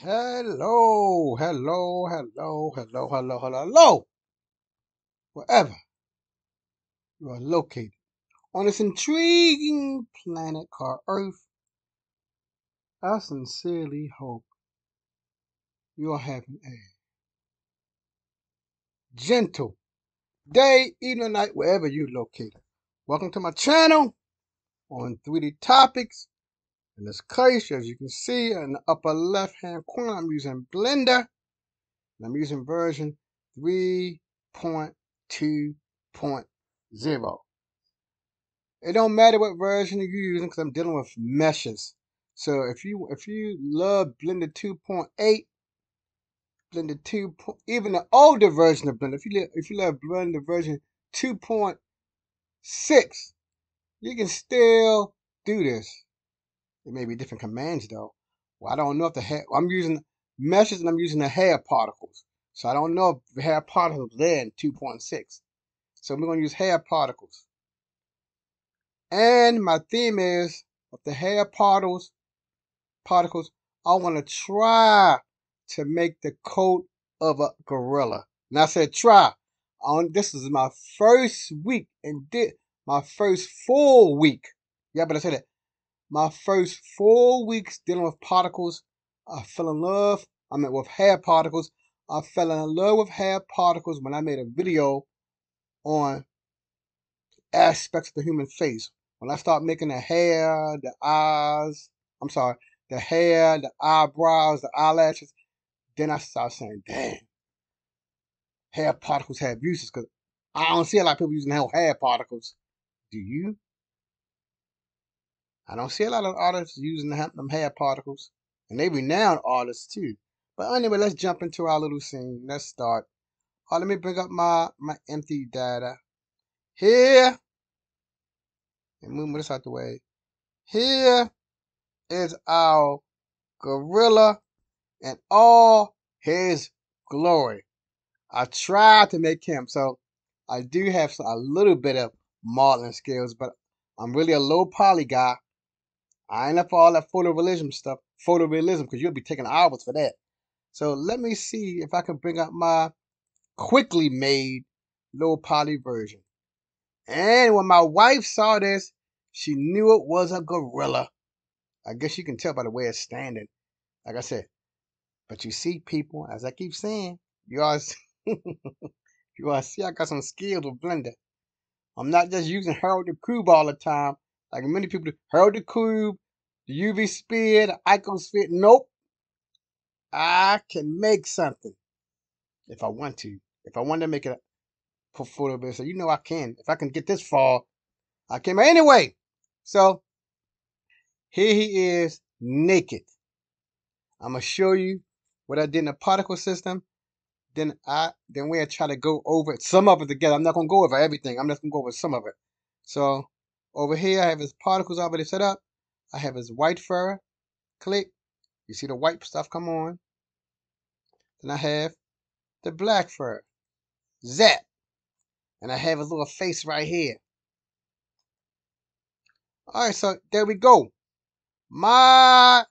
Hello, hello, hello, hello, hello, hello, hello, wherever you are located on this intriguing planet called Earth. I sincerely hope you are having a gentle day, evening, night, wherever you're located. Welcome to my channel on 3D Topics. In this case, as you can see in the upper left hand corner, I'm using Blender. And I'm using version 3.2.0. It don't matter what version you're using because I'm dealing with meshes. So if you if you love Blender 2.8, Blender 2, even the older version of Blender, if you if you love Blender version 2.6, you can still do this. It may be different commands though. Well, I don't know if the hair. I'm using meshes and I'm using the hair particles. So I don't know if the hair particles there in 2.6. So we're going to use hair particles. And my theme is of the hair particles, particles, I want to try to make the coat of a gorilla. And I said try. On this is my first week and did my first full week. Yeah, but I said it. My first four weeks dealing with particles. I fell in love. I mean with hair particles. I fell in love with hair particles when I made a video on aspects of the human face. When I start making the hair, the eyes, I'm sorry, the hair, the eyebrows, the eyelashes, then I start saying, damn, hair particles have uses because I don't see a lot of people using hair particles. Do you? I don't see a lot of artists using them hair particles. And they renowned artists too. But anyway, let's jump into our little scene. Let's start. Oh, let me bring up my, my empty data. Here and move this out the way. Here is our gorilla and all his glory. I tried to make him, so I do have a little bit of modeling skills, but I'm really a low poly guy. I ain't up for all that photorealism stuff, photorealism, because you'll be taking hours for that. So let me see if I can bring up my quickly made low poly version. And when my wife saw this, she knew it was a gorilla. I guess you can tell by the way it's standing. Like I said. But you see, people, as I keep saying, you all, you all see I got some skills with Blender. I'm not just using Harold the Cube all the time. Like many people do. Harold the Cube, the UV Sphere, the Iconosphere. Nope. I can make something if I want to. If I want to make it photo so you know I can. If I can get this far, I can. Anyway, so here he is naked. I'm gonna show you what I did in the particle system. Then I then we'll try to go over some of it together. I'm not gonna go over everything. I'm just gonna go over some of it. So over here I have his particles already set up. I have his white fur. Click. You see the white stuff come on. Then I have the black fur. Zap. And I have his little face right here. Alright, so there we go. My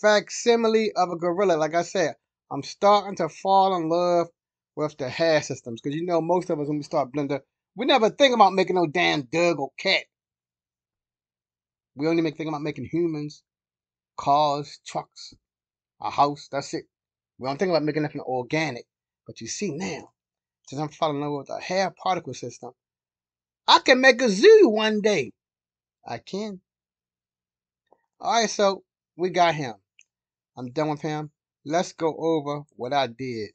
facsimile of a gorilla. Like I said, I'm starting to fall in love with the hair systems. Because you know, most of us, when we start Blender, we never think about making no damn dog or cat. We only make think about making humans, cars, trucks, a house. That's it. We don't think about making nothing organic. But you see now, since I'm falling in love with the hair particle system, I can make a zoo one day. I can. Alright, so we got him. I'm done with him. Let's go over what I did.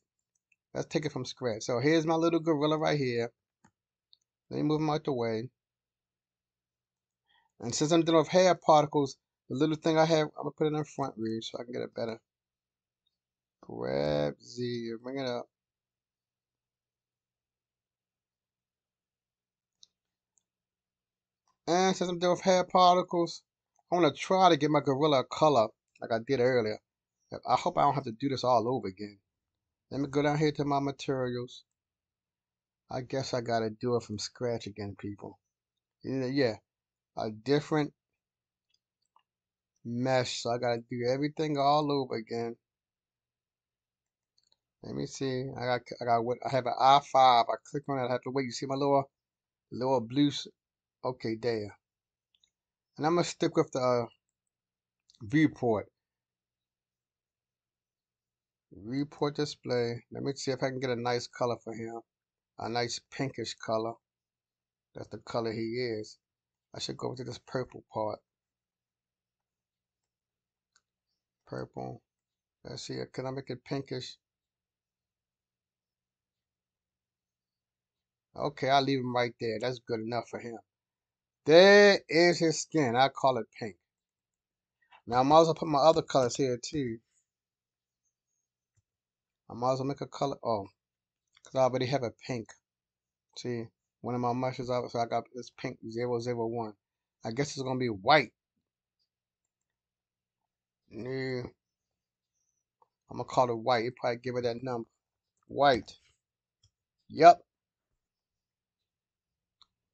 Let's take it from scratch. So here's my little gorilla right here. Let me move him out the way. And since I'm dealing with hair particles, the little thing I have, I'm going to put it in front view so I can get it better. Grab Z, bring it up. And since I'm dealing with hair particles, I want to try to get my gorilla color like I did earlier. I hope I don't have to do this all over again. Let me go down here to my materials. I guess I got to do it from scratch again, people. Yeah, a different mesh. So I got to do everything all over again. Let me see. I got I got what I have an I five. I click on it. I have to wait. You see my little little blue. Okay, there. And I'm gonna stick with the uh, viewport. Viewport display. Let me see if I can get a nice color for him. A nice pinkish color. That's the color he is. I should go to this purple part. Purple. Let's see. Can I make it pinkish? Okay, I'll leave him right there. That's good enough for him. There is his skin. I call it pink. Now I might as well put my other colors here too. I might as well make a color. Oh, because I already have a pink. See, one of my mushes out, so I got oh, this pink 001. I guess it's gonna be white. No. I'm gonna call it white. You probably give it that number. White. Yep.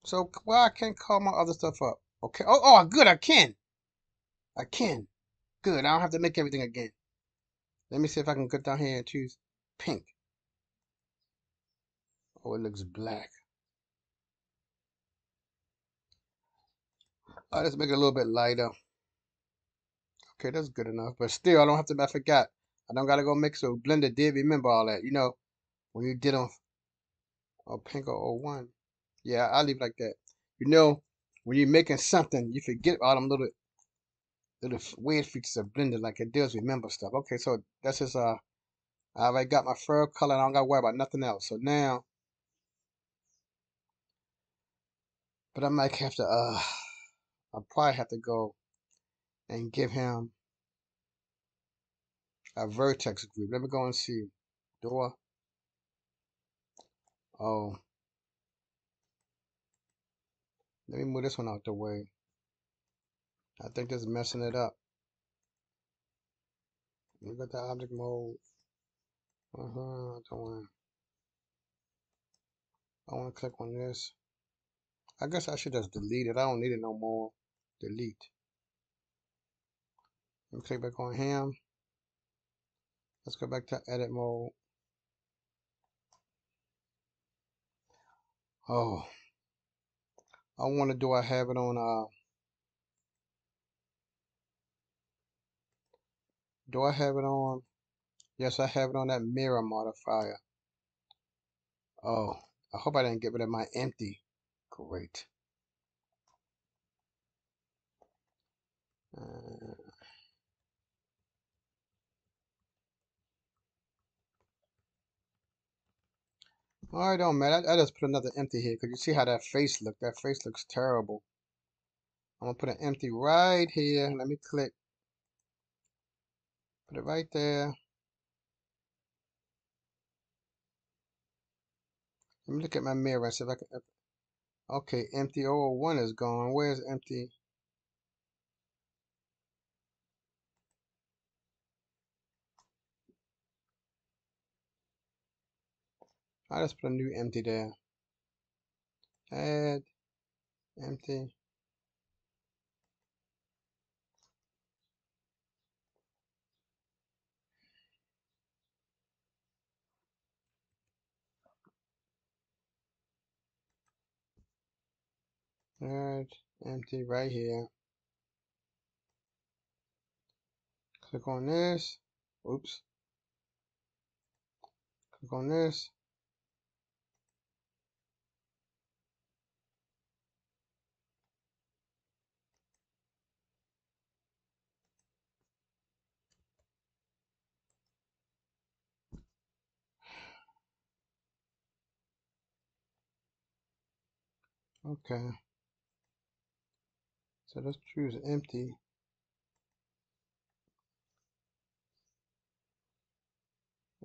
So well, I can't call my other stuff up. Okay. Oh, oh, good. I can. I can. Good. I don't have to make everything again. Let me see if I can get down here and choose pink. Oh, it looks black. I'll just make it a little bit lighter. Okay, that's good enough. But still, I don't have to, I forgot. I don't got to go mix so Blender did remember all that. You know, when you did on oh, pink or 01. Yeah, I'll leave it like that. You know, when you're making something, you forget all them little little weird features of Blender, like it does remember stuff. Okay, so that's just uh, I already got my fur color, and I don't got to worry about nothing else. So now, but I might have to uh, I'll probably have to go and give him a vertex group. Let me go and see. Door. Oh. Let me move this one out the way. I think this is messing it up. We got the object mode. Uh-huh. I don't want I want to click on this. I guess I should just delete it. I don't need it no more. Delete. Let me click back on him. Let's go back to edit mode. Oh. I want to do I have it on uh do I have it on yes I have it on that mirror modifier oh I hope I didn't get rid of my empty great uh, Alright, don't. I, I just put another empty here because you see how that face look. That face looks terrible. I'm gonna put an empty right here. Let me click. Put it right there. Let me look at my mirror and see if I can. Okay, empty 001 is gone. Where's empty? I just put a new empty there. Add empty. Add empty right here. Click on this. Oops. Click on this. Okay. So let's choose empty.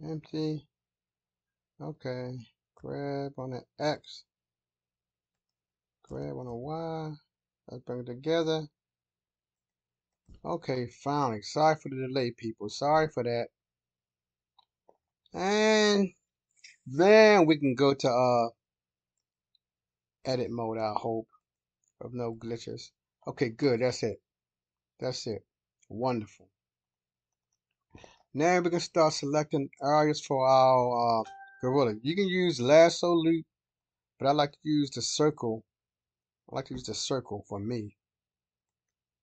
Empty. Okay. Grab on the X. Grab on the Y. Let's bring it together. Okay, finally. Sorry for the delay, people. Sorry for that. And then we can go to uh edit mode, I hope, of no glitches. Okay, good. That's it. That's it. Wonderful. Now we can start selecting areas for our uh, gorilla. You can use lasso loop, but I like to use the circle. I like to use the circle for me.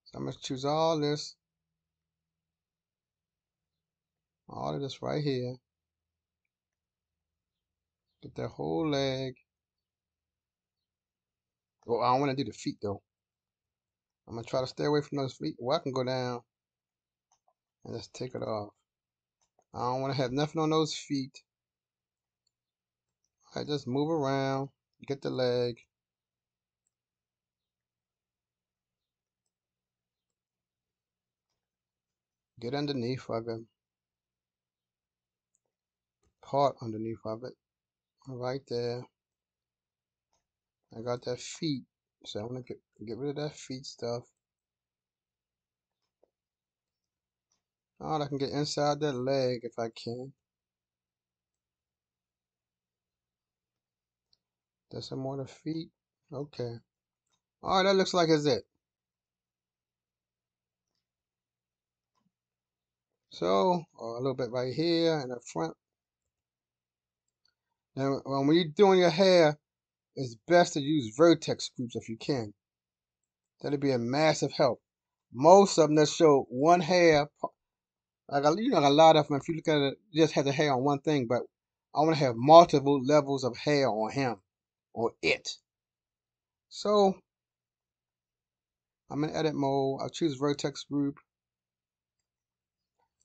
So I'm going to choose all this. All of this right here. Get that whole leg. Well, I don't want to do the feet though. I'm going to try to stay away from those feet. Well, I can go down and just take it off. I don't want to have nothing on those feet. I just move around, get the leg. Get underneath of him. Part underneath of it. Right there. I got that feet. So I'm gonna get get rid of that feet stuff. Oh, Alright, I can get inside that leg if I can. There's some more the feet. Okay. Alright, that looks like it's it. So, a little bit right here in the front. Now, when you're doing your hair, it's best to use vertex groups if you can. That'll be a massive help. Most of them that show one hair, like you know, a lot of them. If you look at it, just have the hair on one thing, but I want to have multiple levels of hair on him or it. So I'm in edit mode. I'll choose vertex group.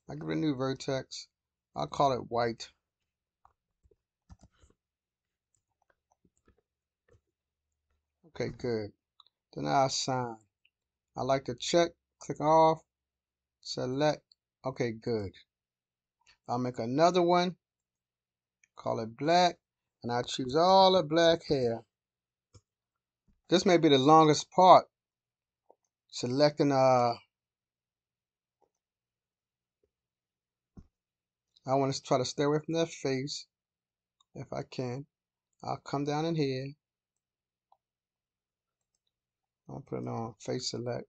I give it a new vertex. I'll call it white. Okay, good. Then I'll assign. I like to check, click off, select. Okay, good. I'll make another one, call it black, and I choose all the black hair. This may be the longest part. Selecting uh I want to try to stay away from that face if I can. I'll come down in here I'll put it on face select.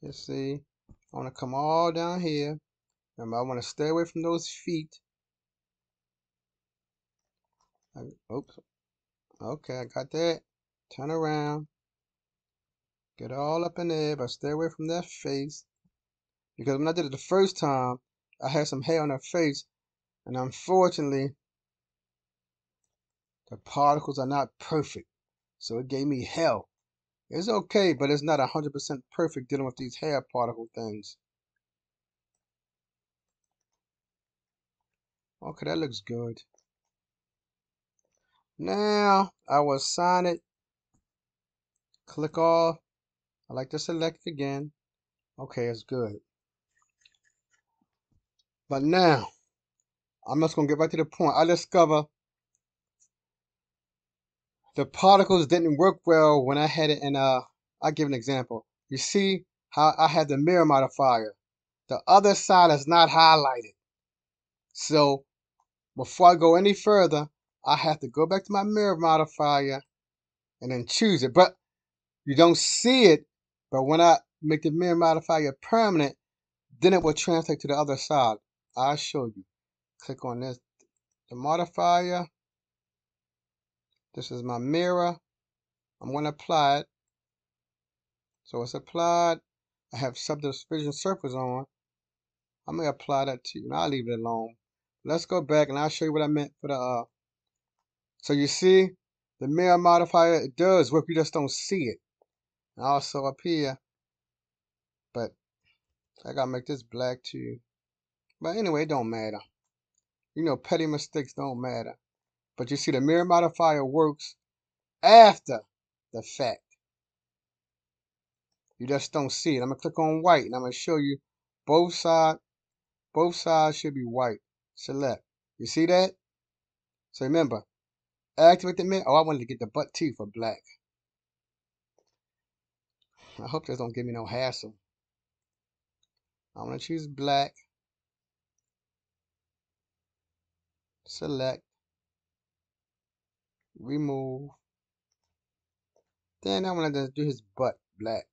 You see, I want to come all down here. Remember, I want to stay away from those feet. I, oops. Okay, I got that. Turn around. Get all up in there, but stay away from that face. Because when I did it the first time, I had some hair on her face, and unfortunately, the particles are not perfect. So it gave me hell. It's okay, but it's not 100% perfect dealing with these hair particle things. Okay, that looks good. Now, I will assign it. Click off. I like to select again. Okay, it's good. But now, I'm just going to get back to the point. I discover the particles didn't work well when I had it in uh I'll give an example. You see how I had the mirror modifier. The other side is not highlighted. So before I go any further, I have to go back to my mirror modifier and then choose it. But you don't see it, but when I make the mirror modifier permanent, then it will translate to the other side. I'll show you. Click on this, the modifier, this is my mirror. I'm going to apply it. So it's applied. I have subdivision surface on. I'm going to apply that to you. And I'll leave it alone. Let's go back and I'll show you what I meant for the... Uh, so you see, the mirror modifier, it does work. You just don't see it. And also up here. But I got to make this black too. But anyway, it don't matter. You know, petty mistakes don't matter. But you see the mirror modifier works after the fact. You just don't see it. I'm to click on white and I'm to show you both sides. Both sides should be white. Select. You see that? So remember, activate the mirror. Oh, I wanted to get the butt too for black. I hope this don't give me no hassle. I'm to choose black. Select remove. Then I'm gonna do his butt black.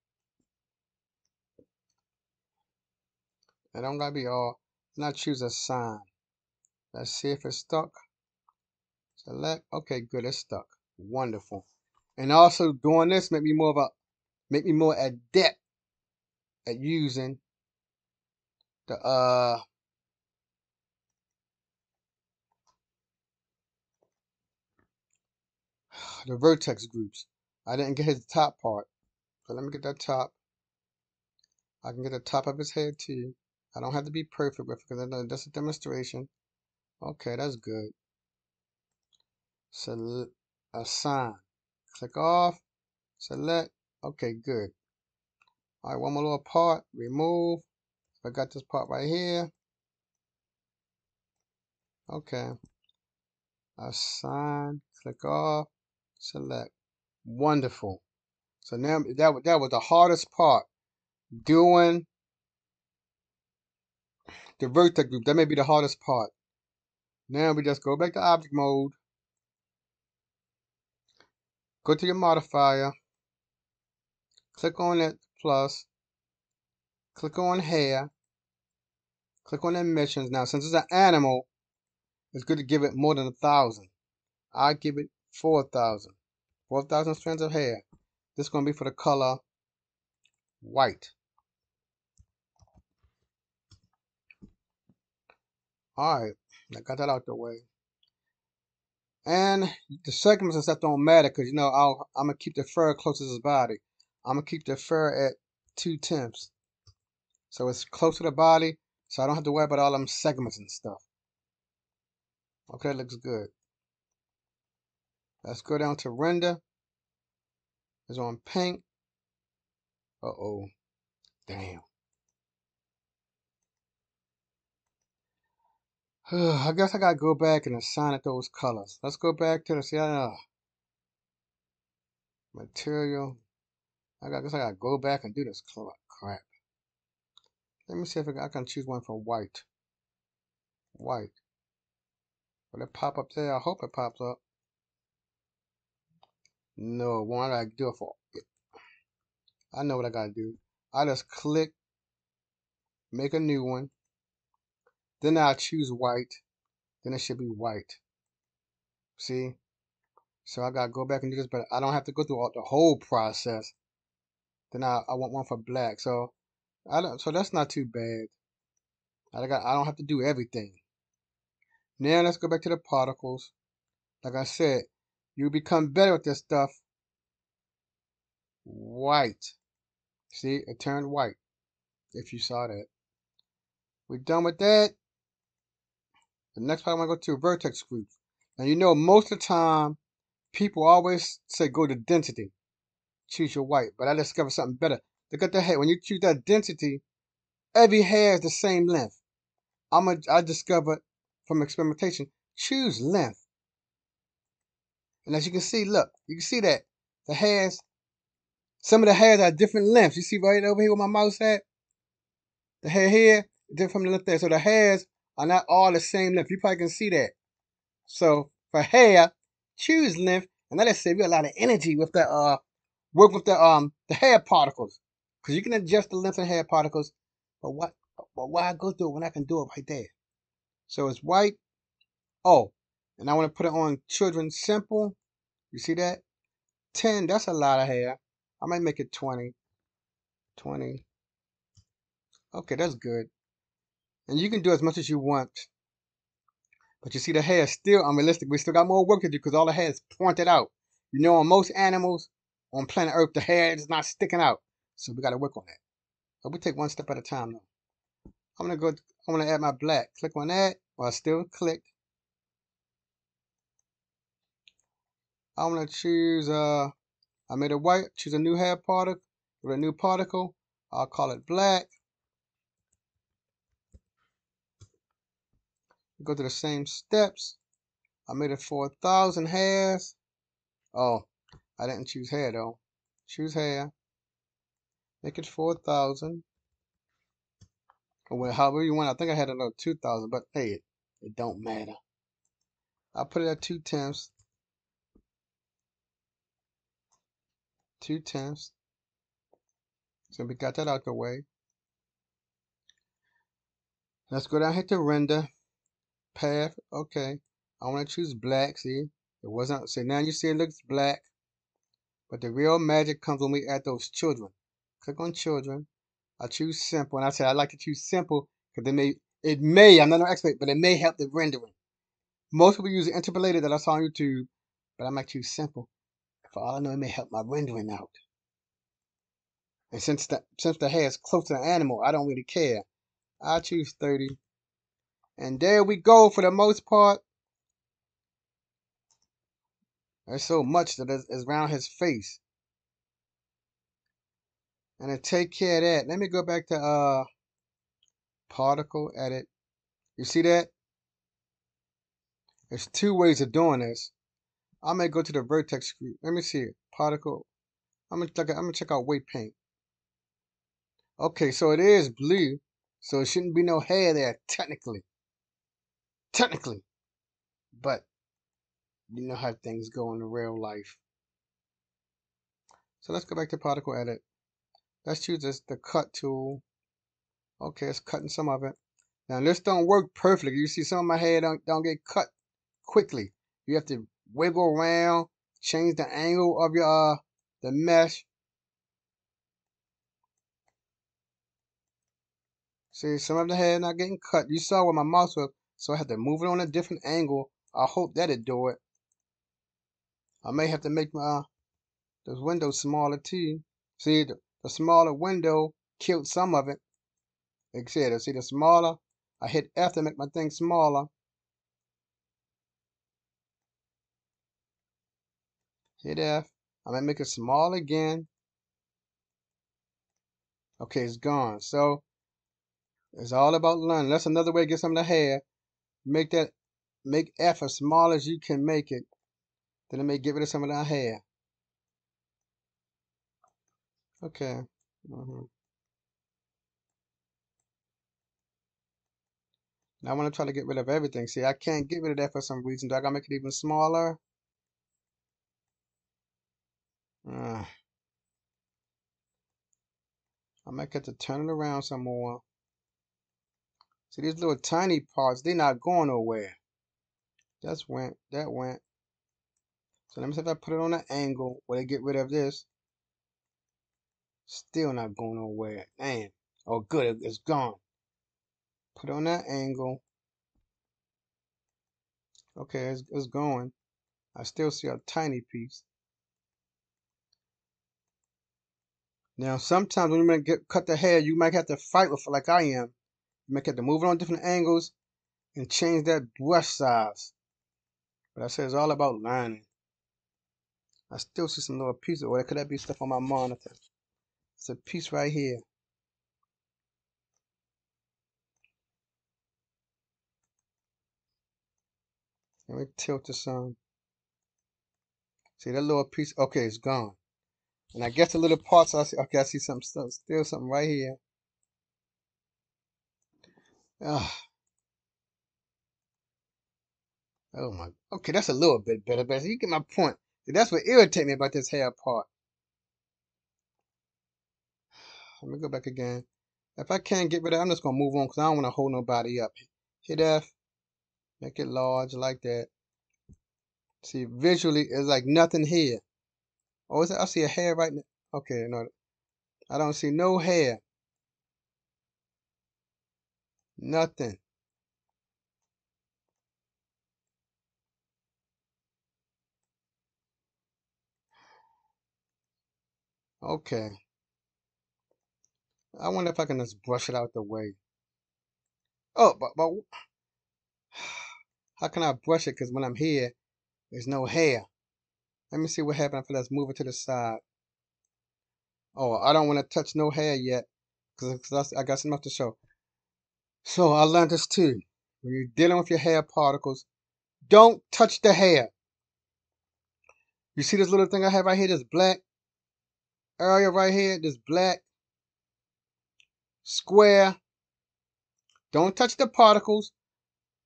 It don't gotta be all. Now choose a sign. Let's see if it's stuck. Select. Okay, good. It's stuck. Wonderful. And also doing this make me more of a make me more adept at using the uh the vertex groups. I didn't get his top part. So let me get that top. I can get the top of his head too. I don't have to be perfect with it because that's a demonstration. Okay, that's good. So assign. Click off. Select. Okay, good. All right, one more little part. Remove. I got this part right here. Okay. Assign. Click off. Select. Wonderful. So now that that was the hardest part. Doing the vertex group. That may be the hardest part. Now we just go back to object mode. Go to your modifier. Click on it plus. Click on hair. Click on emissions. Now, since it's an animal, it's good to give it more than a thousand. I give it 4,000. 4,000 strands of hair. This is going to be for the color white. Alright, I got that out the way. And the segments and stuff don't matter because, you know, I'll, I'm going to keep the fur close to his body. I'm going to keep the fur at 2 tenths. So it's close to the body, so I don't have to worry about all them segments and stuff. Okay, looks good. Let's go down to render. It's on paint. Uh-oh. Damn. I guess I gotta go back and assign it those colors. Let's go back to the uh, material. I guess I gotta go back and do this crap. Let me see if I can choose one for white. White. Will it pop up there? I hope it pops up. No, why I gotta do it for. I know what I gotta do. I just click, make a new one. Then I'll choose white. Then it should be white. See? So I gotta go back and do this, but I don't have to go through all, the whole process. Then I, I want one for black. So I don't so that's not too bad. I got I don't have to do everything. Now let's go back to the particles. Like I said, you become better with this stuff. White. See, it turned white. If you saw that. We're done with that. The next part I'm going to go to vertex groups. Now you know, most of the time, people always say go to density. Choose your white. But I discovered something better. Look at the hair. When you choose that density, every hair is the same length. I'm a, I discovered from experimentation, choose length. And as you can see, look, you can see that the hairs, some of the hairs are different lengths. You see right over here where my mouse at? The hair here, different from the length there. So the hairs are not all the same length. You probably can see that. So for hair, choose length, and us save you a lot of energy with the uh work with the um the hair particles. Because you can adjust the length of hair particles, but what but why go through it when I can do it right there? So it's white. Oh, and I want to put it on children simple. You see that? 10, that's a lot of hair. I might make it 20. 20. Okay, that's good. And you can do as much as you want. But you see the hair is still unrealistic. We still got more work to do because all the hair is pointed out. You know, on most animals on planet Earth, the hair is not sticking out. So we got to work on that. But we take one step at a time though. I'm going to go, I'm going to add my black. Click on that. Well, I still clicked. I'm to choose, uh, I made a white, choose a new hair particle, with a new particle. I'll call it black. go to the same steps. I made it 4,000 hairs. Oh, I didn't choose hair though. Choose hair. Make it 4,000. Or however you want. I think I had another 2,000, but hey, it, it don't matter. I put it at 2 tenths. 2 tenths. So we got that out the way. Let's go down here to render. Path. Okay. I want to choose black. See? It wasn't. So now you see it looks black. But the real magic comes when we add those children. Click on children. I choose simple. And I said I like to choose simple because it may, it may, I'm not an expert, but it may help the rendering. Most people use interpolated that I saw on YouTube, but I might choose simple. For all I know, it may help my rendering out. And since the since the hair is close to the animal, I don't really care. I choose 30. And there we go for the most part. There's so much that is, is around his face. And to take care of that, let me go back to uh particle edit. You see that? There's two ways of doing this. I may go to the vertex group. Let me see it. Particle. I'm gonna check. I'm gonna check out weight paint. Okay, so it is blue, so it shouldn't be no hair there technically. Technically, but you know how things go in the real life. So let's go back to particle edit. Let's choose this the cut tool. Okay, it's cutting some of it. Now this don't work perfectly. You see some of my hair don't don't get cut quickly. You have to wiggle around, change the angle of your uh, the mesh. See, some of the hair not getting cut. You saw where my mouse was, so I had to move it on a different angle. I hope that'll do it. I may have to make my uh, those windows smaller too. See, the, the smaller window killed some of it. Like see the smaller, I hit F to make my thing smaller. Hit F. I'm gonna make it small again. Okay, it's gone. So it's all about learning. That's another way to get some of the hair. Make that make F as small as you can make it. Then it may get rid of some of that hair. Okay. Mm -hmm. Now I want to try to get rid of everything. See, I can't get rid of that for some reason. Do I gotta make it even smaller? Uh, I might have to turn it around some more. See these little tiny parts, they're not going nowhere. That's went, that went. So let me see if I put it on an angle where they get rid of this. Still not going nowhere. Man. Oh good, it's gone. Put on that angle. Okay, it's, it's going. I still see a tiny piece. Now, sometimes when you might get cut the hair, you might have to fight with it like I am. You might have to move it on different angles and change that brush size. But I said it's all about lining. I still see some little pieces. Or could that be stuff on my monitor? It's a piece right here. Let me tilt the sun. See that little piece? Okay, it's gone. And I guess the little parts I see, okay, I see some stuff, still something right here. Oh. oh my, okay, that's a little bit better, but you get my point. That's what irritates me about this hair part. Let me go back again. If I can't get rid of it, I'm just going to move on because I don't want to hold nobody up. Hit F. Make it large like that. See, visually, it's like nothing here. Oh, is it? I see a hair right now. Okay, no. I don't see no hair. Nothing. Okay. I wonder if I can just brush it out the way. Oh, but, but how can I brush it? Because when I'm here, there's no hair. Let me see what I just move it to the side. Oh, I don't want to touch no hair yet because I got some to show. So I learned this too. When you're dealing with your hair particles, don't touch the hair. You see this little thing I have right here, this black area right here, this black square. Don't touch the particles.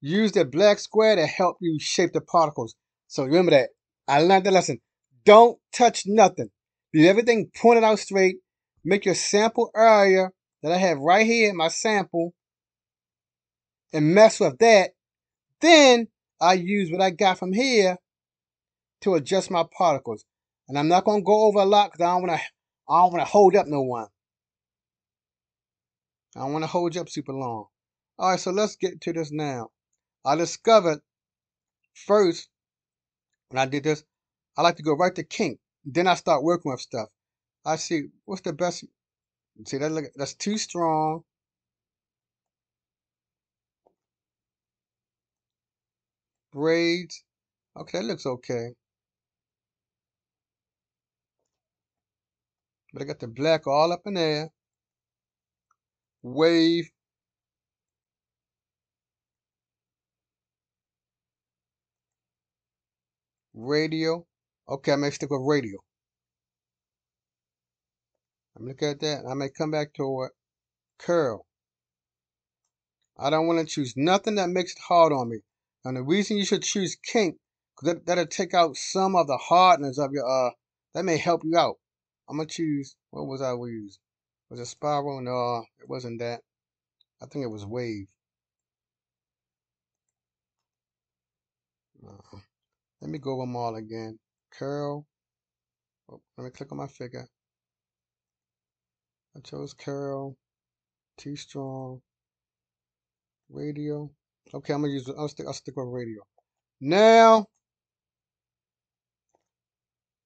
Use the black square to help you shape the particles. So remember that. I learned the lesson. Don't touch nothing. Leave everything pointed out straight. Make your sample area that I have right here, my sample. and mess with that. Then I use what I got from here to adjust my particles. And I'm not going to go over a lot because I don't want to I don't want to hold up no one. I don't want to hold you up super long. All right, so let's get to this now. I discovered first when I did this, I like to go right to kink. Then I start working with stuff. I see what's the best. See that look that's too strong. Braids. Okay, that looks okay. But I got the black all up in there. Wave. Radial. Okay, I may stick with radial. I'm looking at that. I may come back to. Curl. I don't want to choose nothing that makes it hard on me. And the reason you should choose kink, because that, that'll take out some of the hardness of your, uh, that may help you out. I'm going to choose, what was I use? Was it spiral? No, it wasn't that. I think it was wave. Uh, let me go over them all again. Curl. Oh, let me click on my figure. I chose curl. T strong. Radial. Okay, I'm gonna use. I'll stick. I'll stick with radial. Now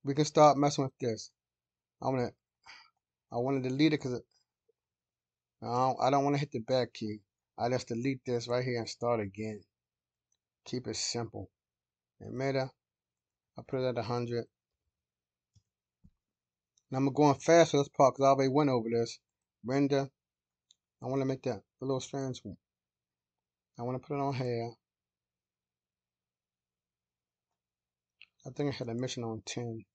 we can start messing with this. I'm gonna. I want to delete it because I don't, I don't want to hit the back key. I just delete this right here and start again. Keep it simple. And meta, I put it at 100. Now I'm going fast for this part because I already went over this. Render. I want to make that a little strands. I want to put it on here. I think I had emission on 10.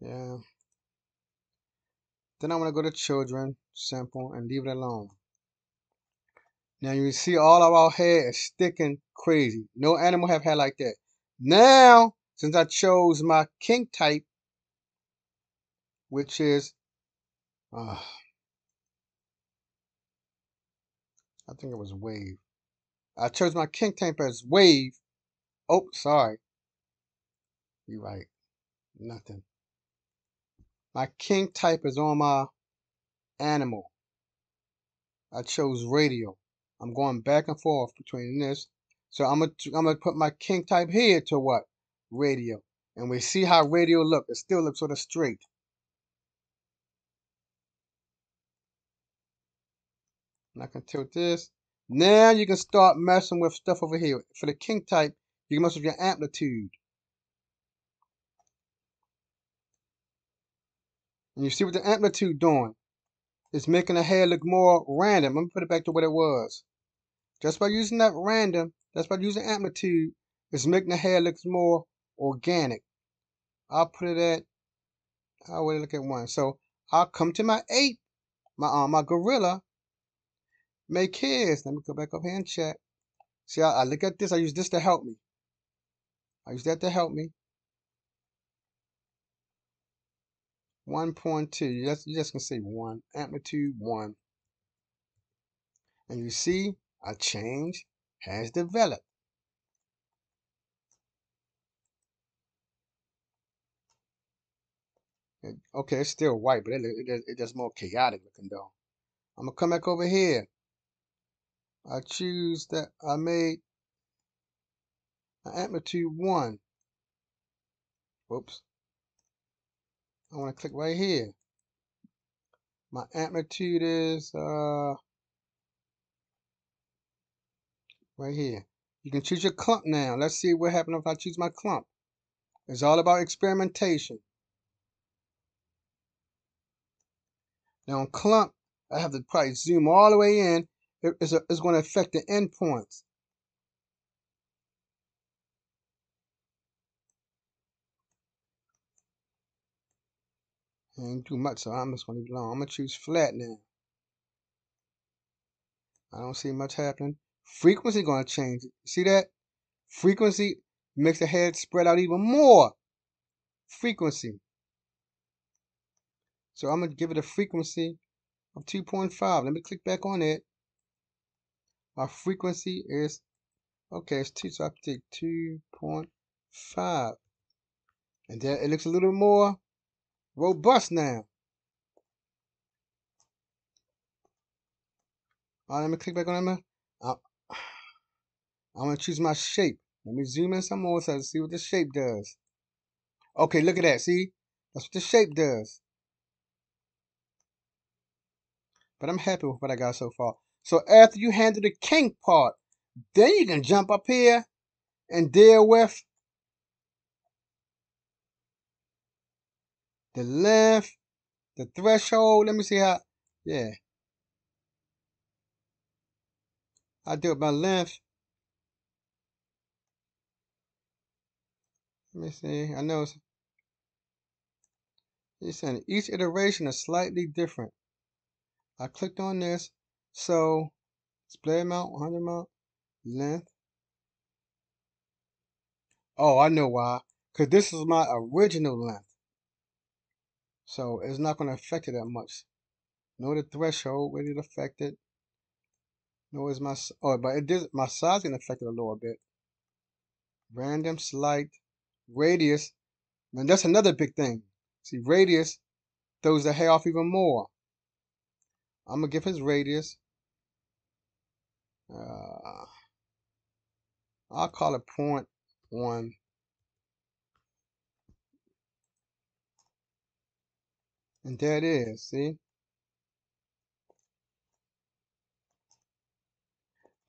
Yeah. Then I want to go to children, simple, and leave it alone. Now you see all of our hair is sticking crazy. No animal have hair like that. Now, since I chose my kink type, which is, uh, I think it was wave. I chose my kink type as wave. Oh, sorry. You're right. Nothing. My kink type is on my animal. I chose radial. I'm going back and forth between this. So I'm gonna I'm gonna put my kink type here to what? Radial. And we see how radial look. It still looks sort of straight. And I can tilt this. Now you can start messing with stuff over here. For the kink type, you can mess with your amplitude. And you see what the amplitude doing? It's making the hair look more random. Let me put it back to what it was. Just by using that random, just by using amplitude, it's making the hair look more organic. I'll put it at, I will look at one. So I'll come to my eight, my uh, my gorilla, make his. Let me go back up here and check. See, I, I look at this. I use this to help me. I use that to help me. 1.2, You're just, you're just can say 1, amplitude 1. And you see a change has developed. Okay, it's still white, but it, it, it, it's more chaotic looking though. I'm going to come back over here. I choose that I made amplitude 1. Whoops. I want to click right here. My amplitude is uh, right here. You can choose your clump now. Let's see what happens if I choose my clump. It's all about experimentation. Now on clump, I have to probably zoom all the way in. It's, a, it's going to affect the endpoints. Ain't too much, so I'm just gonna leave it alone. I'm gonna choose flat now. I don't see much happening. Frequency gonna change. See that? Frequency makes the head spread out even more. Frequency. So I'm gonna give it a frequency of 2.5. Let me click back on it. My frequency is, okay, it's 2, so I take 2.5. And then it looks a little more robust now. All right, let me click back on that. I'm, I'm to choose my shape. Let me zoom in some more so to see what the shape does. Okay, look at that. See? That's what the shape does. But I'm happy with what I got so far. So after you handle the kink part, then you can jump up here and deal with the length, the threshold. Let me see how, yeah. I do it by length. Let me see. I know it's, it's saying each iteration is slightly different. I clicked on this. So display amount, 100 amount, length. Oh, I know why. Because this is my original length. So it's not going to affect it that much. Know the threshold, where it affected. No, it's my, oh, but it did, my size can affect it a little bit. Random, slight, radius. And that's another big thing. See, radius throws the hair off even more. I'm gonna give his radius. Uh, I'll call it point one. And there it is, see?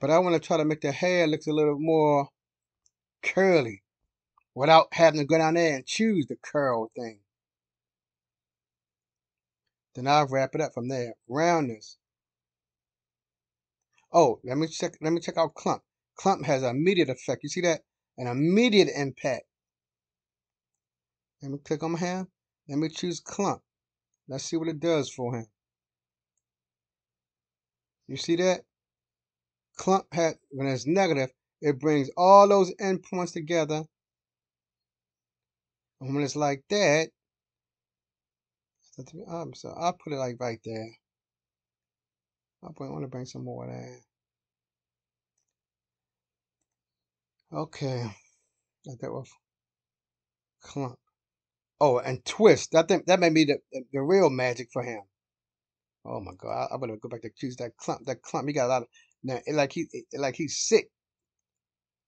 But I want to try to make the hair look a little more curly without having to go down there and choose the curl thing. Then I'll wrap it up from there. Roundness. Oh, let me check. Let me check out clump. Clump has an immediate effect. You see that? An immediate impact. Let me click on him. Let me choose clump. Let's see what it does for him. You see that? Clump hat, when it's negative, it brings all those endpoints together. And when it's like that, I'm so I'll put it like right there. I want to bring some more there. Okay. Like that was clump. Oh, and twist. That think that may be the, the, real magic for him. Oh my god, I, I better go back to choose that clump. That clump, he got a lot of now. It like he, it like he's sick.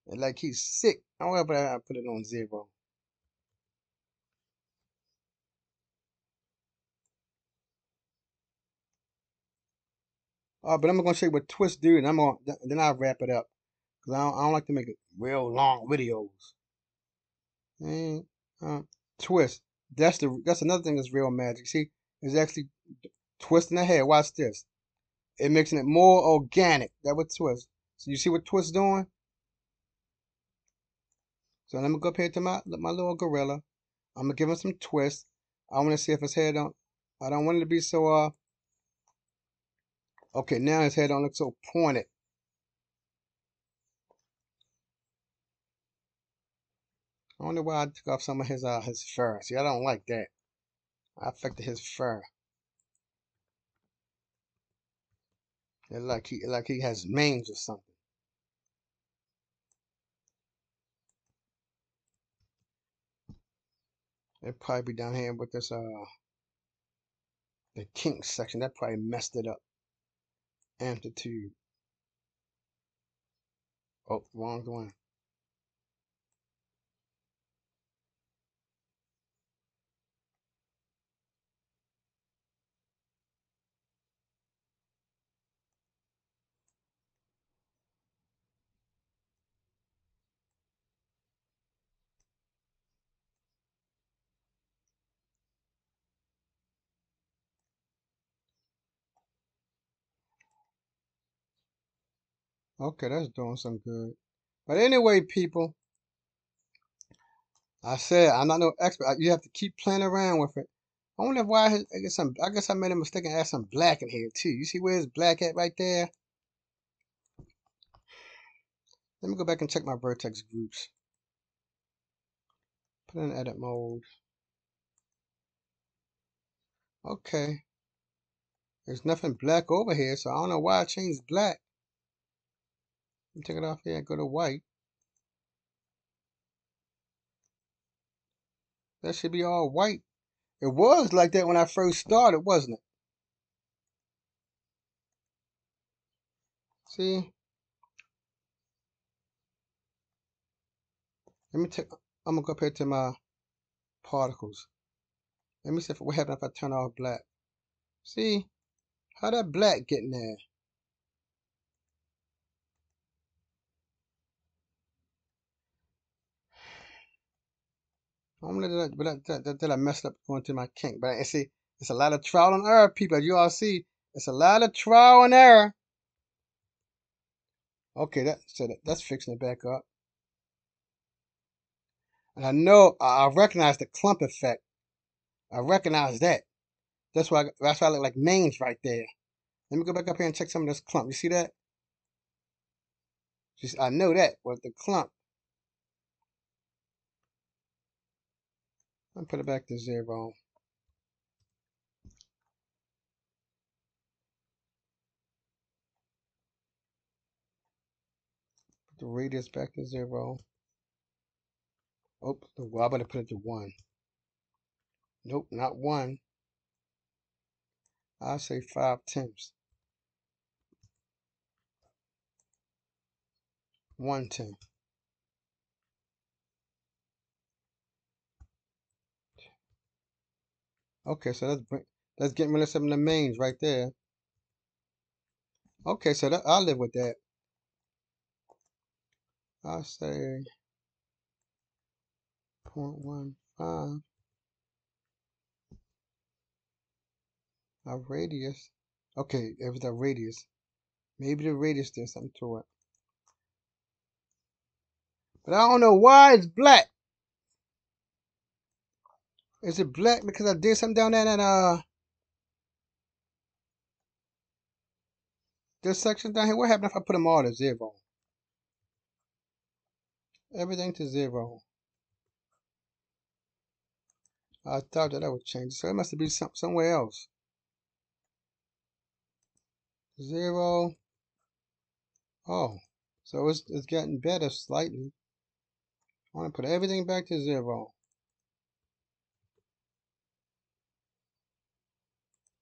It like he's sick. Oh, but I put it on zero. Uh, but I'm gonna show you what twist do, and I'm gonna then I'll wrap it up because I, I don't, like to make real long videos. And uh, twist. That's the that's another thing that's real magic. See, it's actually twisting the hair. Watch this. It making it more organic. That what twist. So you see what twist doing? So let me go up here to my my little gorilla. I'm gonna give him some twist. I want to see if his hair don't. I don't want it to be so uh Okay, now his head don't look so pointed. I wonder why I took off some of his uh his fur. See, I don't like that. I affected his fur. It like he like he has mange or something. It'd probably be down here with this uh the kink section. That probably messed it up amplitude. Oh, wrong one. Okay, that's doing some good. But anyway, people, I said I'm not no expert. You have to keep playing around with it. I wonder why I guess some. I guess I made a mistake and add some black in here too. You see where it's black at right there? Let me go back and check my vertex groups. Put in edit mode. Okay. There's nothing black over here, so I don't know why I changed black. Take it off here, go to white. That should be all white. It was like that when I first started, wasn't it? See? Let me take, I'm gonna go up here to my particles. Let me see if, what happens if I turn off black. See? How that black getting there? I'm gonna but that, that, that I messed up going to my kink. But I see it's a lot of trial and error, people. You all see, it's a lot of trial and error. Okay, that so that, that's fixing it back up. And I know I, I recognize the clump effect. I recognize that. That's why I, that's why I look like mange right there. Let me go back up here and check some of this clump. You see that? Just I know that with the clump. I'll put it back to zero. Put the radius back to zero. Oh, well, I'm going to put it to one. Nope, not one. I'll say five tenths. One tenth. Okay, so that's that's getting rid of some of the mains right there. Okay, so that, I'll live with that. I'll say 0.15. Our radius. Okay, it was a radius. Maybe the radius did something to it. But I don't know why it's black. Is it black because I did something down there and uh this section down here? What happened if I put them all to zero? Everything to zero. I thought that I would change. So it must been some, somewhere else. Zero. Oh, so it's, it's getting better slightly. I want to put everything back to zero.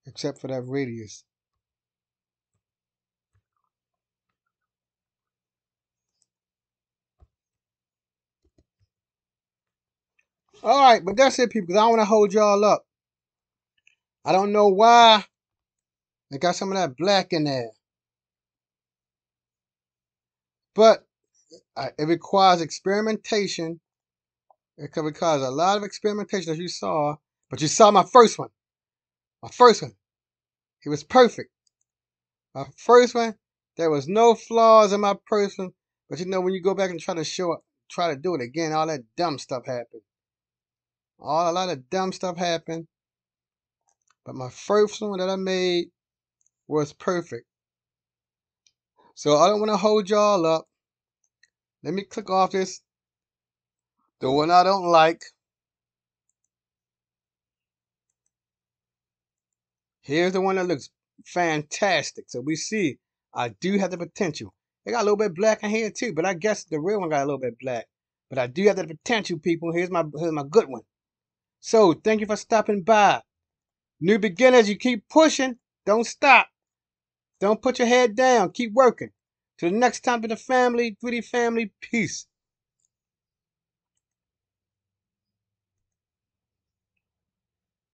Except for that radius. All right, but that's it, people, because I don't want to hold y'all up. I don't know why they got some of that black in there. But uh, it requires experimentation. It could requires a lot of experimentation, as you saw. But you saw my first one. My first one. He was perfect. My first one, there was no flaws in my first one. But you know, when you go back and try to show it, try to do it again, all that dumb stuff happened. All a lot of dumb stuff happened. But my first one that I made was perfect. So I don't want to hold y'all up. Let me click off this. The one I don't like. Here's the one that looks fantastic. So we see I do have the potential. It got a little bit black in here too, but I guess the real one got a little bit black. But I do have the potential, people. Here's my here's my good one. So thank you for stopping by. New beginners, you keep pushing. Don't stop. Don't put your head down. Keep working. Till the next time to the family, 3D family, peace.